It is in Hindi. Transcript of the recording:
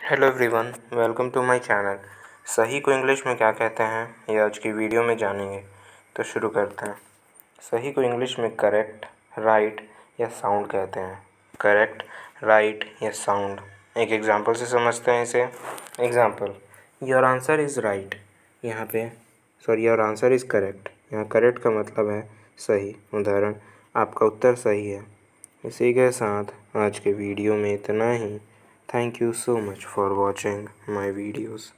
Hello everyone welcome to my channel सही को इंग्लिश में क्या कहते हैं, ये आज की वीडियो में जानेंगे। तो शुरू करते हैं। सही को इंग्लिश में करेक्ट राइट या साउंड कहते हैं। करेक्ट राइट या साउंड एक एग्जांपल से समझते हैं इसे। Example your answer is right यहाँ पे sorry your answer is correct यहाँ करेक्ट का मतलब है सही। उदाहरण, आपका उत्तर सही है। इसी के साथ आज के वीडियो में इतना ही। Thank you so much for watching my videos.